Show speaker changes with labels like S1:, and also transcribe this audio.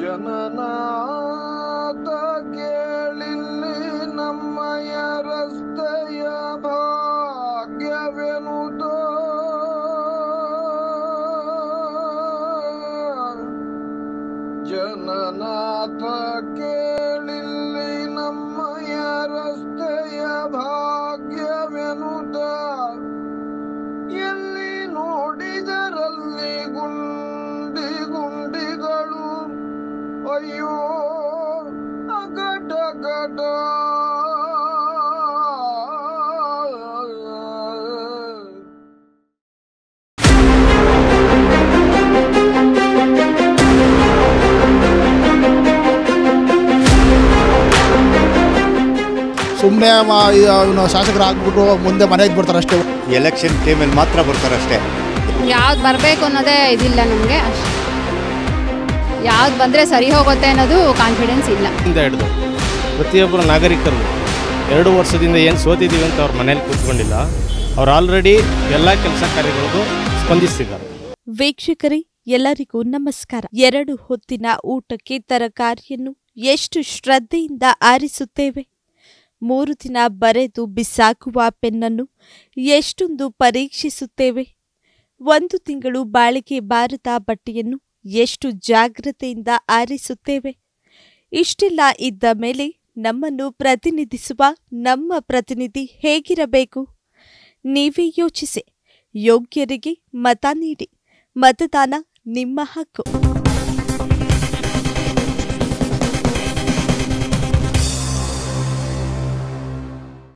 S1: ಜನನಾಥ ಕೇಳಿಲ್ಲಿ ನಮ್ಮಯ ರಸ್ತೆಯ ಭಾಗ್ಯವೆನುದೋ. ಜನನಾಥ ಕೇಳಿಲ್ಲಿ
S2: ಸುಮ್ಮನೆ ಇವನು ಶಾಸಕರಾಗ್ಬಿಟ್ಟು ಮುಂದೆ ಮನೆಗೆ ಬರ್ತಾರೆ ಅಷ್ಟೇ
S3: ಎಲೆಕ್ಷನ್ ಟೈಮಲ್ಲಿ ಮಾತ್ರ ಬರ್ತಾರಷ್ಟೇ.
S4: ಯಾವ್ದು ಬರಬೇಕು ಅನ್ನೋದೇ ಇದಿಲ್ಲ ನಮಗೆ. ಅಷ್ಟೇ ಯಾವ್ದು ಬಂದರೆ ಸರಿ ಹೋಗುತ್ತೆ ಅನ್ನೋದು ಕಾನ್ಫಿಡೆನ್ಸ್ ಇಲ್ಲ.
S5: ಹಿಂದೆ ಹಿಡಿದು ಪ್ರತಿಯೊಬ್ಬರು ನಾಗರಿಕರು ಎರಡು ವರ್ಷದಿಂದ ಏನು ಸೋತಿದ್ದೀವಿ ಅಂತ ಅವ್ರ ಮನೇಲಿ ಕೂತ್ಕೊಂಡಿಲ್ಲ. ಅವ್ರು ಆಲ್ರೆಡಿ ಎಲ್ಲ ಕೆಲಸ ಕಾರ್ಯಗಳಿಗೂ ಸ್ಪಂದಿಸ್ತಿದ್ದಾರೆ.
S6: ವೀಕ್ಷಕರೇ, ಎಲ್ಲರಿಗೂ ನಮಸ್ಕಾರ. ಎರಡು ಹೊತ್ತಿನ ಊಟಕ್ಕೆ ತರಕಾರಿಯನ್ನು ಎಷ್ಟು ಶ್ರದ್ಧೆಯಿಂದ ಆರಿಸುತ್ತೇವೆ? ಮೂರು ದಿನ ಬರೆದು ಬಿಸಾಕುವ ಪೆನ್ನನ್ನು ಎಷ್ಟೊಂದು ಪರೀಕ್ಷಿಸುತ್ತೇವೆ? ಒಂದು ತಿಂಗಳು ಬಾಳಿಕೆ ಬಾರದ ಬಟ್ಟೆಯನ್ನು ಎಷ್ಟು ಜಾಗ್ರತೆಯಿಂದ ಆರಿಸುತ್ತೇವೆ? ಇಷ್ಟೆಲ್ಲ ಇದ್ದ ಮೇಲೆ ನಮ್ಮನ್ನು ಪ್ರತಿನಿಧಿಸುವ ನಮ್ಮ ಪ್ರತಿನಿಧಿ ಹೇಗಿರಬೇಕು? ನೀವೇ ಯೋಚಿಸಿ. ಯೋಗ್ಯರಿಗೆ ಮತ ನೀಡಿ. ಮತದಾನ ನಿಮ್ಮ ಹಕ್ಕು.